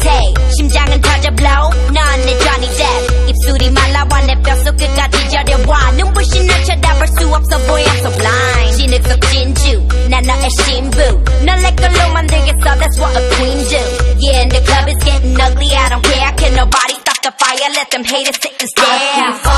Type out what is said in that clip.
day 심장은 터져 blow. 넌내 Johnny Depp 입술이 말라와 내 뼛속 눈부신 널 쳐다볼 수 없어 보여 so blind. 진흙 진주. 난 너의 신부. 널내 걸로 만들겠어. That's what a queen do. Yeah and the club is getting ugly. I don't care. Can nobody stop the fire? Let them haters sit and stare.